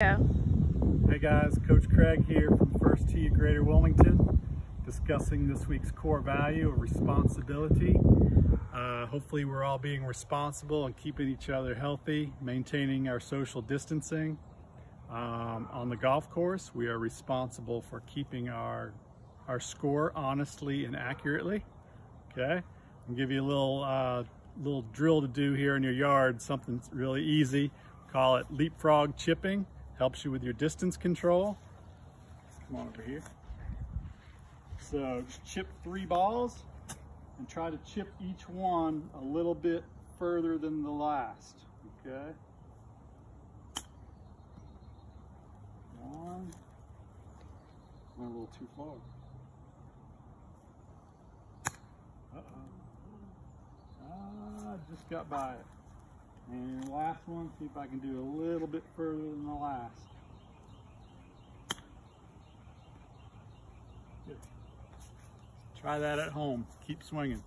Yeah. Hey guys, Coach Craig here from First Tee of Greater Wilmington, discussing this week's core value of responsibility. Uh, hopefully we're all being responsible and keeping each other healthy, maintaining our social distancing. Um, on the golf course, we are responsible for keeping our, our score honestly and accurately. Okay, I'll give you a little, uh, little drill to do here in your yard, something really easy. Call it leapfrog chipping. Helps you with your distance control. Come on over here. So chip three balls and try to chip each one a little bit further than the last, okay? One, went a little too far. Uh-oh. Ah, just got by it. And last one, see if I can do a little bit further than the last. Try that at home. Keep swinging.